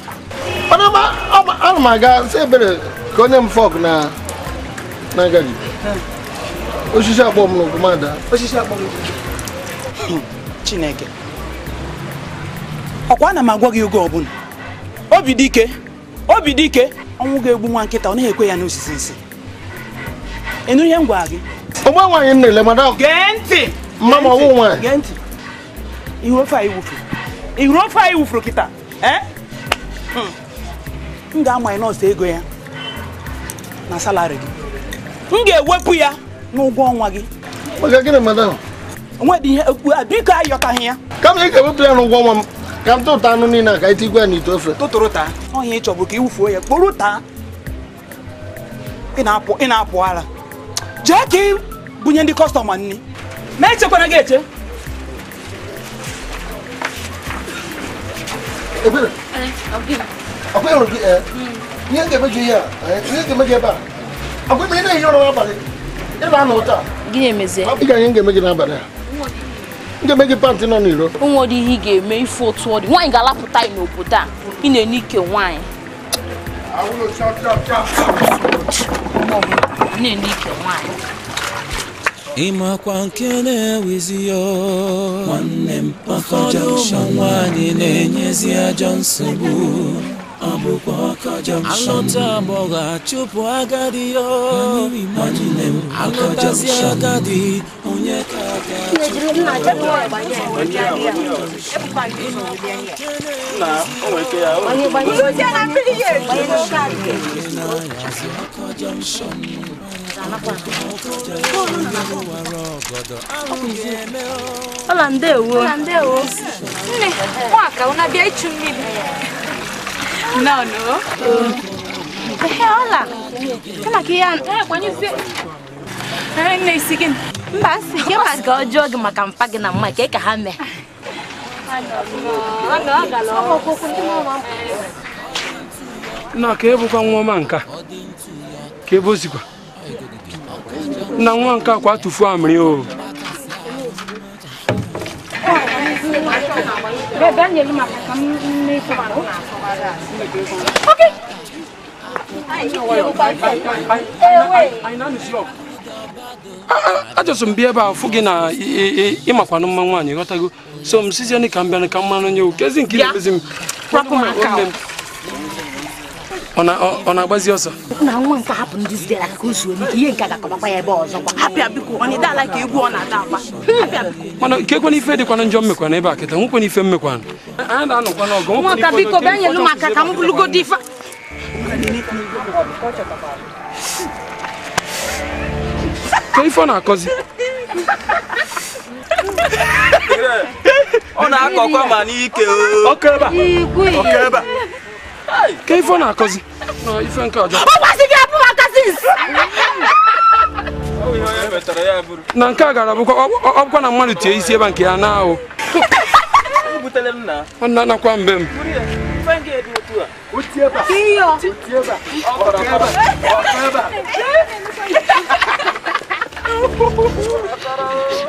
Ana m aga sị ebere ka onye m fọk na na osisi akpọ m n'ụkwụ m ada osisi akpọ chineke. Ọkwa ana m agwa gị oge ọbụla obi dike obi dike. Ọnwụ ga-egbu nwa nkịta ọ naghị ekwe ya n'osisi nsị. Ịnụ ihe m gwara gị? Ụgbọ nwaanyị m na-ele madam. Gee ntị mma ma ọwụ nwaanyị gee ntị ihu ofe anyị wufuru ihu ofe anyị wufuru kịta ee Hmm. m ga-amanye nọọsụ ego ya. Na salari gị. M ga-ewepụ ya n'ụgwọ ọnwa gị. Maka gịnị madam? Onwedị ihe biko ayọtaghị ya. Kama ị ga-ewepụ ya n'ụgwọ ọnwa m ka m tụta anụ niile a ka itikwa ya n'ite ofe tụtụrụ taa. Ọhịa ị chọbụ ka ị wufuo ya kpụrụ taa. Ị na-apụ ara. Jee ka ị bunye ndị kọstọma nri ma echekwana gị eche ihe m ga-eme gị ihe a ihe m ga-eme gị ebe a ọkwa ime ị na-ehi ụra n'abalị ị taa gịnị emezie ị ga ihe m ga-eme gị n'abalị a. M ga-eme gị pantị nọ n'iro. O nwere ihe ị ga-eme ife otu ọ dị. Nwaanyị ga-alapụta gị n'obodo a. Ị na-ene ike nwaanyị. Na-ene ike nwaanyị ịmakwa nke na-ewezi ya nwanne m ụmụ nwanyị na-enyezi ajọ nsogbu ọ bụkwa ọkọ alụta agbọghọ achụpụ agadi ya nwanne m alụtazi agadi onye ka ndewo. Ọla ndewo. Nne, nwaka una bịa ịchụ mmiri. No, no. Ehe, ọla. Kama ka ya eh kwanyezi. Eh nne isi gị. Mba si gị ma ka ọjọọ gị maka mpa gị na mma ka ị ka ha mee na ka ebukwa nwa ọma nka ka ebe o sikwa na nwa nke akwa tufuo amịrị o. Anyelu maka ka m ajọsọ bịa ebe a fụ gị na ịmakwanụ mma nwaanyị ghọtago. So m sizie ka m bịa ka m mara onye wu kezi nke na-emezi m rapụ m aka Nne m. Ọ na- ọ- ọ na-agbazi ọsọ? Na nwa nke hapụ ndị zitere ka o zuo n'ike ihe nke ga-akọbakwa ya ebe ọzọ. Kwa hapịa biko ọ na-ede ala ka egwu ọ na-ada agba hapịa biko. Mana ka ekwana ife dịkwana njọ mmekwana ebe a kịta nwekwana ife mmekwana anyị na-anọkwa n'ọgụ nwekwana nwata biko bịa nyelu m aka ka m bụlụgodo ife ka ife ọ na-akọzi. Ọ na-akọkwa ma n'ike ọkọ ebe a. ka ife ọ na-akọzi Na ife nke ọjọọ ọ gwasị gị abụ maka sis na nke a gara bụkwa ọ ọ- ọ bụkwa na mmadụ tie isi ebe nke ya na ahụ ọ na nakwa mbe m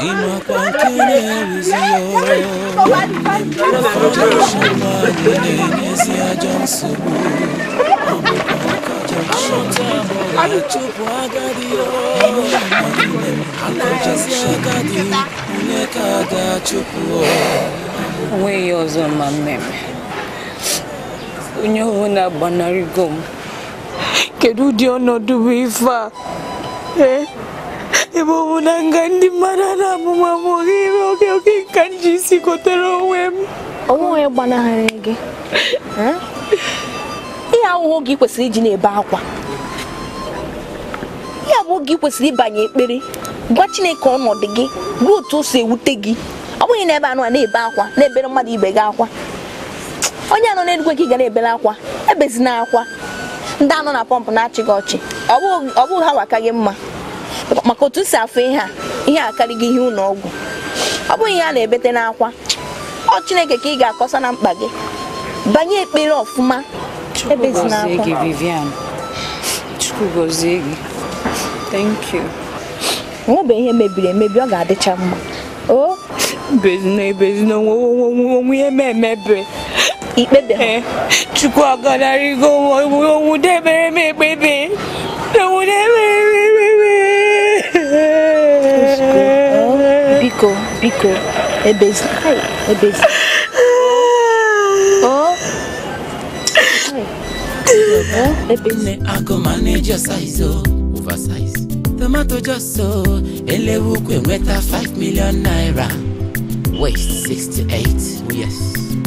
ịmakwa nke na-eruzi na-enyezi ajọ nsogbu chụpụ agadi akọjezi agadi onye ka ga-achụpụ o nweghị ọzọ ma mmemme. Onye ọbụla gbanarịgo m kedu ụdị ọnọdụ bụ ife a? Ebe bụ na nga ndị mmadụ a na-amụmamụghị ime oke oke nka m ji isi gotere onwe m onwe onye gbanahịrị gị ihe ahụhụ oge ị kwesịrị iji na-ebe akwa. Ihe bụ oge ị kwesịrị ịbanye ekpere. Gwa chineke ọnọdụ gị ruo otu o si ewute gị. Ọ bụghị na ebe anụ a na-ebe akwa na-ebere mmadụ ibe gị akwa. Onye anọ ka ị ga na-ebere akwa ebezina akwa. Ndị anọ na pọmpụ na-achị gị ọchị. Ọ bụghị ha waka gị mma. Maka otu si afụ ihe a ihe a akarịghị ihe ụlọ ọgwụ ọ bụghị ihe a na-ebete n'akwa ọ chineke ka ị ga-akọsa na mkpa gị banye ekpere ọfụma ebezina akwa nwebe ihe mebiri emebi ọ ga-adịcha mma o bezina ebezina onwe ihe m emebe ikpebe Chukwu debere m ekpebe onwu debere m ekpebe biko biko ebezina ai, ebezina o Nne I go manage your size oh, oversize tomato just so elewu ukwu enweta 5 million naira. Waist 68 oh yes.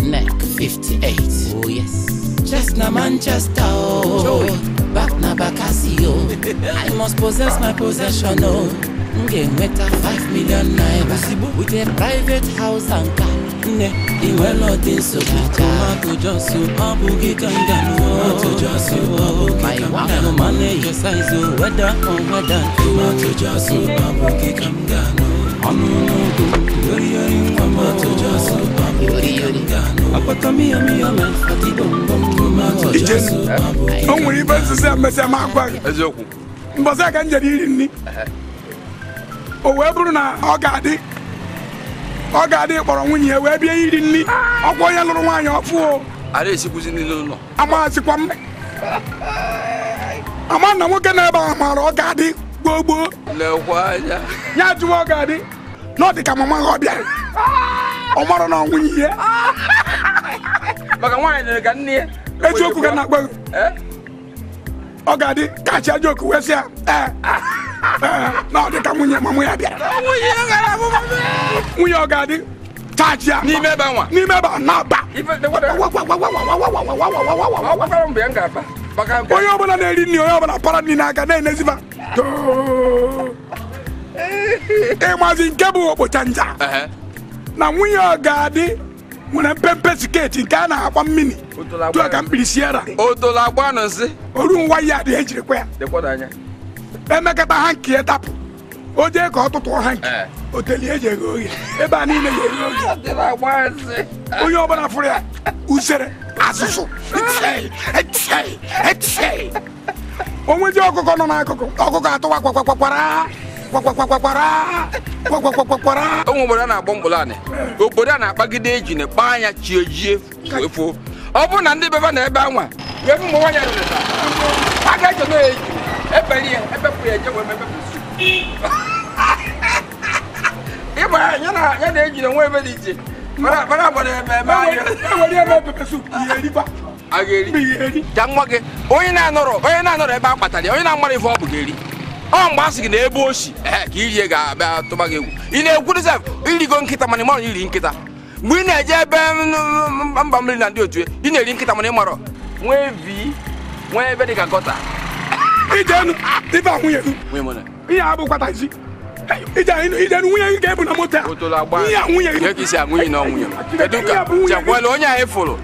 Neck 58 oh yes. Chest na manchester oh. Back na bakasi oh. I must possess my possession oh m ga-enweta 5 million naira with a private house and car nne inwere ọdị nsogbu tomato just so ọ bụ gị ka m ga-anụ tomato just so ọ bụ gị ka m ga-anụ manage your size oh whether on whether tomato just so ọ bụ gị ka m ga-anụ ọnụ n'ugwu yori yori nwa m tomato just so ọ bụ gị ka m ga-anụ akpọkọ miyo miyo ma fati bombom tomato just so ọ bụ gị o nwere ibe nzuzo emesịa m agwa gị eziokwu mbọsị a ka m jere iri nri o wee bụrụ na ọ ga-adị ọ ga-adị kpọrọ nwunye ya wee bịa iri nri. Ọkwa onye lụrụ nwaanyị ọfụ amasịkwa m. Ama na nwoke na ebe ahụ maara ọ ga-adị gboo ya jụwa ọ ga-adị. Na ọ dị ka mama ha ọ bịara. Ọ mara na nwunye ya. Eziokwu ka na-akpọ ọ ga-adị. Ka chi ajoku wee sị ya ee, na ọ dị ka nwunye mama ya bịara nwunye ọ ga-adị chachi ya n'ime ebe nwa n'ime ebe na-aba onye ọbụla na-eri nri onye ọbụla para nri n'aka na-eneziba ịmazi nke bụ okpocha nja na nwunye ọ ga-adị nwere mpempe siketi nke a na-agba mmiri tụọ ka mkpiri siera otolo agba nụ nsị oru nwa ya dị ejirikwa ya dịkwada anya emekọta ha nke ya tapụ o jee ka ọ tụtụọ ha nke oteli eji eghe oghe ebe a niile ya eghe oghe onye ọbụla fụrụ ya usere azụzụ etsei, etsei, etsei. o nwezi ọkụkọ nọ n'akụkụ. Ọkụkọ atụwa kwakwakwara obodo a na-agbọ mkpụrụ obodo a na-akpagide ejine kpaa anya chie jie wee foo ọ bụrụ na ndị beba na ebe anwa wee bụ ụmụ nwaanyị a ga-eche na eji ebeli ya ebepụ ya eje wee mebepụ ịgba ya ya na ya na ejine nwe ebe dị iche. Mara agbara ebe ebe ewere ebe sup erikwa a ga-eri ka nwa gị onye na-anọrọ onye na-anọrọ ebe a kpatara ya onye na-amara ife ọ bụ ga-eri ọ mgbe a sị gị na ebe o si ee ka irie ga-abịa tụba gị egwu. Ị na-ekwuru irigo nkịta mana ị mara na iri nkịta. Mgbe ị na-eje ebe mba mmiri na ndị otu ị na-eri nkịta mana ị marọ. Nwee vi nwee ebe dị ka gọta. Ijenu ibe a nwunye gị nwee mụna ihe a bụkwa taxi ijenu ijenu nwunye gị ga-ebu na moto a ihe a nwunye gị ihe ka isi anwụnye na nwunye m kedu ka chekwala onye ahụ ịfụrụ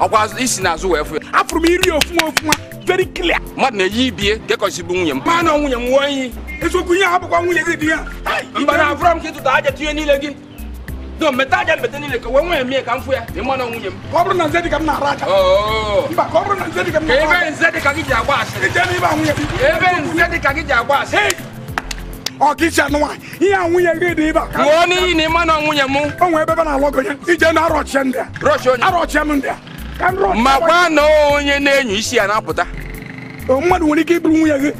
ọkwa isi n'azụ wee fụ ya afụrụ m iri ofuma ofuma. Very clear. Mmadụ na-eyi ibie gekọsibụ nwunye m. Ma na nwunye m nwụọ iyi eziokwu ihe a bụkwa nwunye gị dị ya. Mba na afụrọ m ka ịtụta aja tinye niile gị. Do meta aja mbete niile ka wee nwee mie ka m fụ ya dị mma na nwunye m ka ọ bụrụ na nze dị ka m na-ara aka mba ka ọ bụrụ na nze dị ka m na-ara ebe nze dị ka gị ji agba asịrị ebe nze dị ka gị ji agba asịrị ọ ka isi anụ nwaanyị ihe a nwunye gị dị ebe a ṅụọ n'iyi na ịma na nwunye m o nwee ebe ebe na-alọgo ya. Ije na arọchie ndị a arọchie m ndị a ma gwa na onye na-enyo isi ya na-apụta mmadụ nwere ike ịbụrụ nwunye gị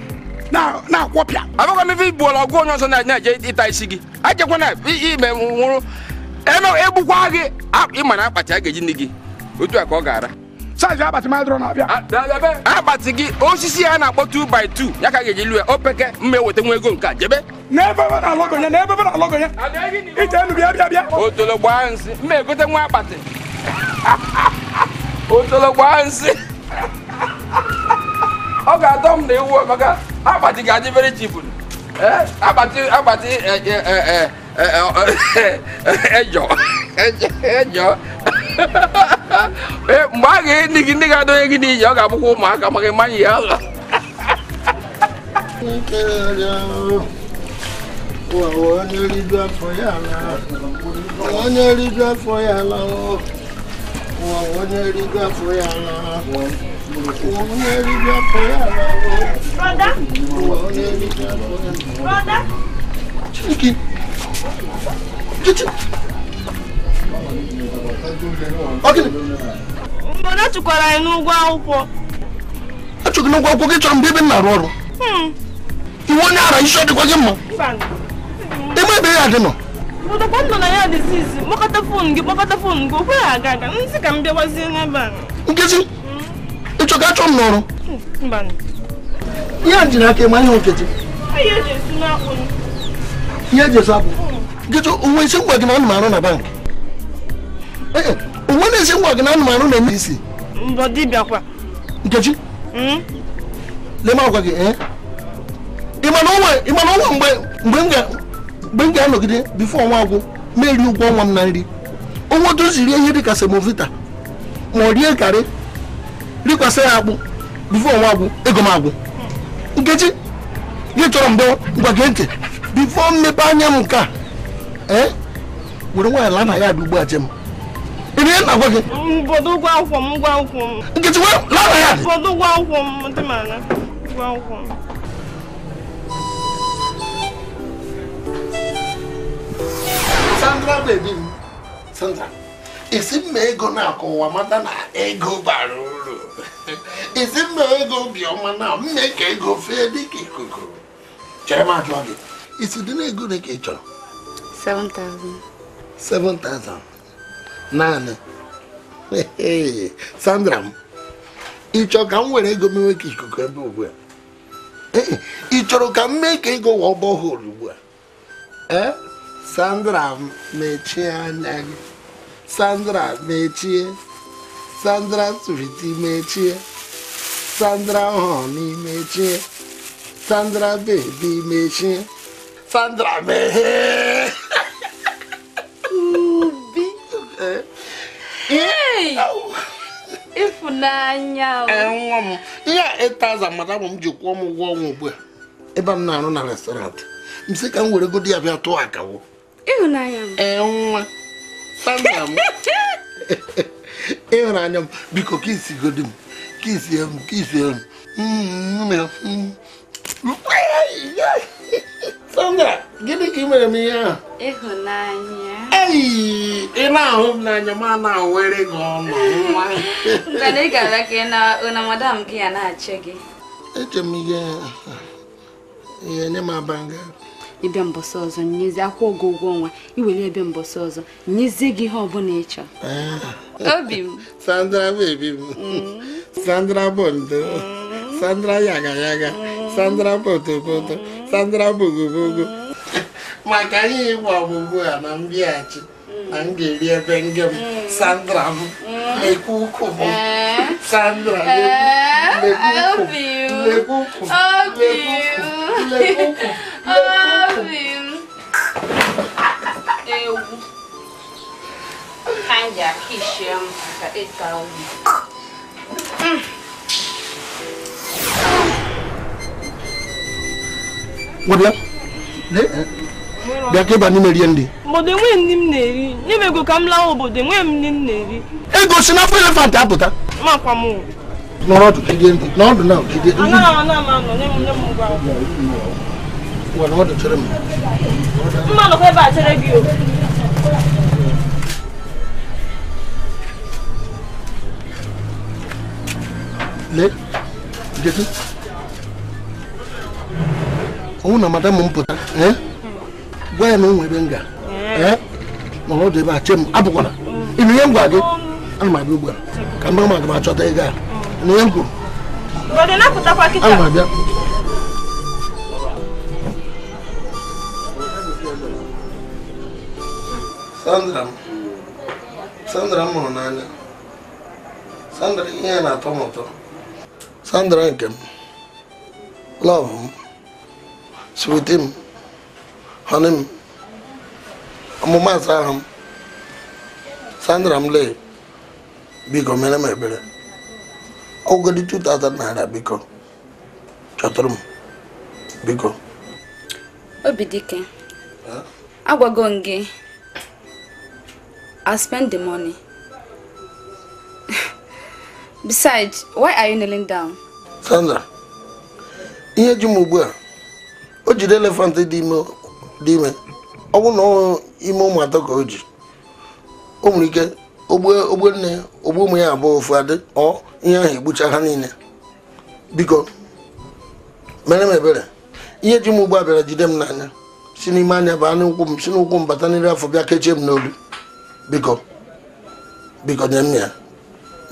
na- na-akwọpịa abụkwa m ife igbuola ọgụ onye ọzọ na- na-eje ịta isi gị ajekwa na i- ime nwụrụ egbukwa gị. Ịma na akpati a ga-eji nne gị. Otu a ka ọ ga-ara. Saizi akpati gị osisi a na-akpọ 2 by 2 ya ka ga-eji lu ya. Opeke mma eweta nwa ego nke a. Jebe. N'ebe ebe na-alọgo ya n'ebe ebe na-alọgo ya ije enu bịa bịa bịa. Otolo gbaa nsị mma egote nwa akpati. Otolo gbaa nsị ọ ga-atọ m na ewu maka akpati ga-adị very cheap. Eh, akpati akpati eh, eh, eh, eh, eh, eh, ejọ ejọ ejọ Eh, mgbe a ga-enye gị ndị ga-adọnye gị n'ije ọ ga-abụkwa ụmụaka maka ịmanye ya ụlọ onye ridu afọ ya ala onye ridu afọ ya. Ala onye ridu afọ ya ala onye ridu afọ Mmadụ achụkwara anyị n'ụgwọ akwụkwọ. achọghị n'ụgwọ akwụkwọ gị chọrọ mgbe ebe m na-arụ ọrụ. Iwe onye ara isi ọ dịkwa gị mma? Ebe ebe ya dị nọ. Ụdọkwa nọ na ya dị sisi kpọkọta fon gị kpọkọta fon gị okwe ya aga aga nsị ka m bịawazie n'ebe a. nkezi ịchọ ka achọ m n'ọrụ? Ihe a ji n'aka ịma ihe nkeji ihe eji esi akpụ onwe isi ngwa gị na anụ m arụ na bank onwe na-esi ngwa gị na anụ m arụ na-eme isi Mbọ nkechi? Lema agwa gị ịmana onwe mgbe m ga-anọgide bifo ọnwa agwụ meri ụgwọ ọnwa m na nri onwe rie ihe dịka semovita ma ọ rie karị rikwasị ya akpụ bifo ọnwa agwụ ego m agwụ nkechi gị chọrọ mgbe ngwa gee ntị. Bifo mmepe anya m nke a were nwaanyị laa na ya dị ugbu a jem ebe ihe na-agwa gị? Mbọdụ ụgwọ akwụkwọ m ụgwọ akwụkwọ m. Nkechi wee laa na ya dị. M dị m m. Sandra baby. M Sandra isi mma ego na-akọwa mata na ego bara uru? Isi mma ego obiọma na mme ka ego fee dịka ikuku? Chere m ajụọ gị isi dị na ego dị ka ị chọrọ? 7,000. 7000 naanị Sandra m ị chọrọ ka m were ego mewe ka ikuku ebe ugbu a ị chọrọ ka m mee ka ego wee bọhol ugbu a ee Sandra m mechie anya gị Sandra mechie Sandra Sweety mechie Sandra honey mechie Sandra baby mechie Sandra meghee nwa m ihe a ịtaza madam m ji kwụọ m ụgwọ ọnwa ugbu a. Ebe m na-arụ na restọrantị m sị ka m were godi ya bịa tụọ akawo. Ee nwa Sandra m. Ịhụnanya m. Biko kisi godi m kisie m kisie m. gịnị ka ị mere m ihe ahụ? Ịhụnanya. Ei, ị na-ahụ m n'anya m a na-awere gị ọnụ. Madam gị ya na-achị gị. eche m ihe ihe nye m abanga Ịbịa mbọsị ọzọ nyezi akwụ ụgwọ ụgwọ ọnwa iwere ebe mbọsị ọzọ nyezie gị ihe ọbụla ị chọrọ. Obi m. Sandra baby m. Sandra Bondo sandra yaga yaga. Sandra potopoto sandra bogobogo maka ihe ịgba ọgbụgbụ a na mbịaghachi na m. Ga-eri ebe nge m. Sandra m. Lekwa ukwu m. Sandra lekwa ukwu lekwa ukwu lekwa ukwu Ewu. Anyị aka ishie m ka ịta oyi. Wabịa. Bịa ka ịba n'ime rie nri. obodo enweghị ndị m na-eri ego ka m lawa obodo enweghị m ndị m na-eri Ego si n'afọ elefant apụta. makwa m nri. N'ọdụ na nri. m ngwa Ngwa n'ọdụ chere m. mma nọkwa ebe a chere gị o Lee. Ọnwụ na madam m pụta. eh? Gwa ya na o nwere nga. Eh? N'ọdụ ebe a che m apụkwala. Ịnụ ihe m gwa gị. Ana m abịa ugbu a. Ka mgbe m aga m achọta ego a. Ịnụ ihe m kwuru. Ana m abịa. Sandra m Sandra m hụrụ n'anya Sandra ihe na-atọ m ụtọ Sandra nke m lọv m switi m họni m ọmụma asa ahụ m Sandra m lee biko mere m ebere ọgụgodi 2000 naira biko. Chọtụrụ m biko Obidike, agwago m gị I'll spend the money. Besides, why are you kneeling down? Sandra ihe ji m ugbu a o jide elefant dị ime ọ bụ na ime ụmụ atọ ka o ji o nwere ike ogbe nne ogbe ụmụ ya abụọ ofu adị ọ ihe ahụ egbucha ha niile. Biko mere m ebere. Ihe ji m ugbu a bịara jide m n'anya si n'ime anya baa n'ụkwụ m si n'ụkwụ m bata n'iri afọ bịa kechie m n'olu. Biko biko nye m ya.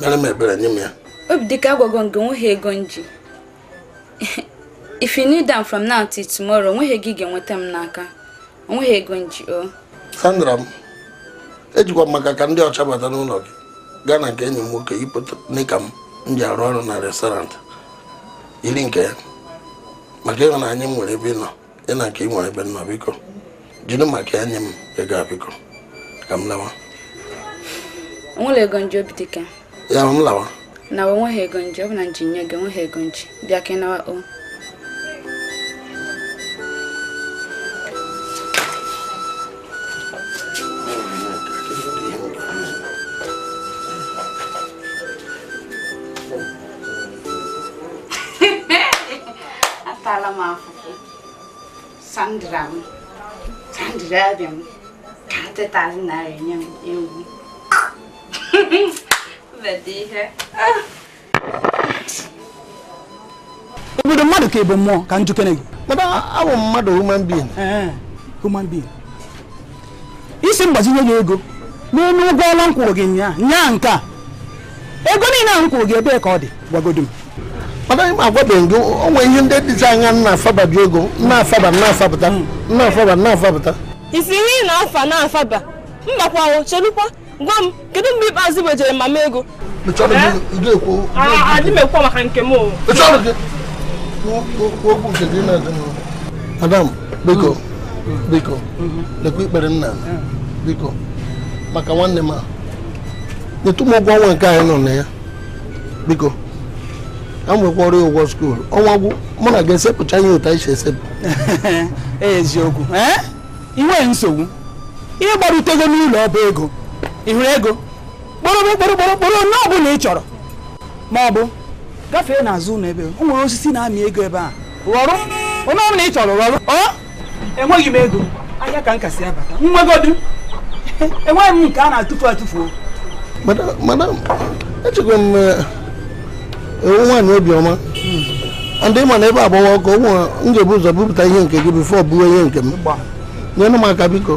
Mere m ebere nye m ya. Obidike agwago m gị o nweghị ego m ji. If you kneel down from now till tomorrow, o nweghị ego ị ga-enweta m n'aka. Onweghị ego m ji o. sandra m ejikwa maka ka ndị ọcha bata n'ụlọ gị gaa na nke enyi m nwoke yipụta nika m m ji arụ ọrụ na restọrantị iri nke ya maka ịhụnanya m nwere ebe ị nọ ị na nke ị nwere ebe nọ biko jiri maka ya nye m ego a biko ka m lawa Onwere ego m ji Obidike. ya m lawa Na o nweghị ego m ji, ọ bụ na m ji nye gị o nweghị ego m ji. Bịa ka ị nawa o. m afụfụ. Sandra m. Sandra abịa m. Ka tetazi narị nye m ewu. Obodo mmadụ ka ebe mmụọ ka njukene gị abụ m mmadụ human being human being isi mgbazinye gị ego n'elu ụgwọ ọnwa m kwụrụ gị nyaa nyaa nke a ego niile ahụ m kwụrụ gị ebee ka ọ dị gwagodo m mana m agwabeghị gị o nwere ihe ndị dịcha anya nna afabadi ego nna afaba nna afapụta nna afaba nna afapụta. Isi ihe na-afa na-afaba mbakwawo chelukwa gwa m kedu mgbe ikpeazụ wejere mama ego? Ịchọrọ gị ị ga-ekwu adị m ekwu maka nke m. O Ịchọrọ gị okwu okwu nke gị na-adị mma. Madam biko biko lekwa ikpere nna. Biko maka nwanne m a nyetụ m ụgwọ ọnwa nke anyị nọ na ya. Biko. A nwekwa ọrụ ya ụgwọ skuul ọnwa mụ na ga-esepụcha ihe otu anyị si esepụ eziokwu inweghị nsogbu ihe gbarutego n'ụlọ ọba ego. Ị hụrụ ego kpọrọkpọrọkpọrọkpọrọ onye ọbụla ị chọrọ ma ọ bụ gafee n'azụ ụlọ ebe. O nwere osisi na-amị ego ebe a. Rọrụ onye ọbụla ị chọrọ rọrụ ọ enweghị m ego. Ahịa ka m kasị abata nwegodu enweghị m nke a na-atụfu atụfu madam echekwa m ewu nwaanyị obiọma ndị ịma na ebe agbawa ọkụ ụmụ m ga-ebu ụzọ bupụta ihe nke gị bifo buwe ihe nke m nyere m aka biko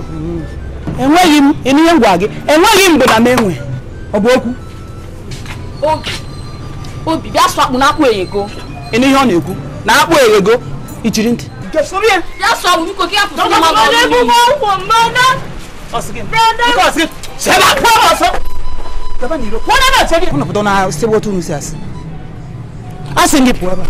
enweghị m ihe m gwa gị enweghị mgbe na m enwe ọ bụ okwu obi bịa sụ akpụ n'akpụ eyego ịnụ ihe ọ na-ekwu na akpụ eghego ichiri ntị sebe pụọ ọsọ Gaba n'iro, pụọ n'ebe a, sebe. Pụta na sebe otu unu si asị asị gị pụọ ebe a